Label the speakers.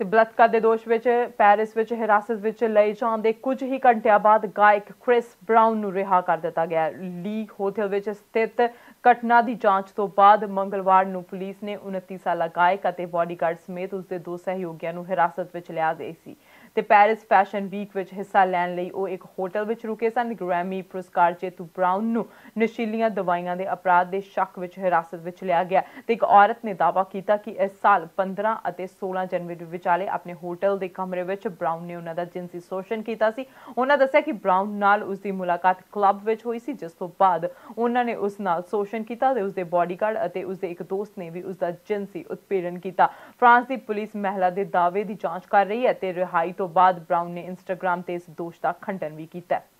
Speaker 1: ਤੇ ਬਲਾਤਕਾਰ ਦੇ ਦੋਸ਼ ਵਿੱਚ, ਪੈਰਿਸ ਵਿੱਚ, ਹਿਰਾਸਤ ਵਿੱਚ ਲਏ ਜਾਣ ਦੇ ਕੁਝ ਹੀ ਘੰਟਿਆਂ ਬਾਅਦ ਗਾਇਕ ਕ੍ਰਿਸ ਬ੍ਰਾਊਨ ਨੂੰ ਰਿਹਾ ਕਰ ਦਿੱਤਾ ਗਿਆ ਹੈ। ਹੋਟਲ ਵਿੱਚ ਸਥਿਤ ਘਟਨਾ ਦੀ ਜਾਂਚ ਤੋਂ ਬਾਅਦ ਮੰਗਲਵਾਰ ਨੂੰ ਪੁਲਿਸ ਨੇ 29 ਸਾਲਾ ਗਾਇਕ ਅਤੇ ਬਾਡੀਗਾਰਡ ਸਮੇਤ ਉਸ ਦੇ ਦੋ ਸਹਿਯੋਗੀਆਂ ਨੂੰ ਹਿਰਾਸਤ ਵਿੱਚ ਲਿਆ ਗਈ ਸੀ ਤੇ ਪੈਰਿਸ ਫੈਸ਼ਨ ਵੀਕ ਵਿੱਚ ਹਿੱਸਾ ਲੈਣ ਲਈ ਉਹ ਇੱਕ ਹੋਟਲ ਵਿੱਚ ਰੁਕੇ ਸਨ ਗ੍ਰੈਮੀ ਪੁਰਸਕਾਰ ਜੇਤੂ ਬ੍ਰਾਊਨ ਨੂੰ ਨਸ਼ੀਲੀਆਂ ਦਵਾਈਆਂ ਦੇ ਅਪਰਾਧ ਦੇ ਸ਼ੱਕ ਵਿੱਚ ਹਿਰਾਸਤ ਵਿੱਚ ਲਿਆ ਗਿਆ ਤੇ ਇੱਕ ਔਰਤ ਨੇ ਦਾਅਵਾ ਕੀਤਾ ਕਿ ਇਸ ਸਾਲ 15 ਅਤੇ 16 ਜਨਵਰੀ ਵਿੱਚ ਵਿਚਾਲੇ ਆਪਣੇ ਹੋਟਲ ਦੇ ਕਮਰੇ ਵਿੱਚ ਬ੍ਰਾਊਨ ਨੇ ਉਹਨਾਂ ਦਾ ਜਿਨਸੀ ਸ਼ੋਸ਼ਣ ਕੀਤਾ ਸੀ। ਉਹਨਾਂ ਦੱਸਿਆ ਕਿ ਬ੍ਰਾਊਨ ਨਾਲ ਉਸ ਦੀ ਮੁਲਾਕਾਤ ਕਲੱਬ ਵਿੱਚ ਹੋਈ ਸੀ, ਜਿਸ ਤੋਂ ਬਾਅਦ ਉਹਨਾਂ ਨੇ ਉਸ ਨਾਲ ਸ਼ੋਸ਼ਣ ਕੀਤਾ ਤੇ ਉਸ ਦੇ ਬਾਡੀਗਾਰਡ ਅਤੇ ਉਸ ਦੇ ਇੱਕ ਦੋਸਤ ਨੇ ਵੀ ਉਸ ਦਾ ਜਿਨਸੀ ਉਤਪੀੜਨ ਕੀਤਾ। ਫਰਾਂਸ ਦੀ ਪੁਲਿਸ ਮਹਿਲਾ ਦੇ ਦਾਅਵੇ ਦੀ ਜਾਂਚ ਕਰ ਰਹੀ ਹੈ ਤੇ ਰਿਹਾਈ ਤੋਂ ਬਾਅਦ ਬ੍ਰਾਊਨ ਨੇ ਇੰਸਟਾਗ੍ਰam ਤੇ ਇਸ ਦੋਸ਼ ਦਾ ਖੰਡਨ ਵੀ ਕੀਤਾ ਹੈ।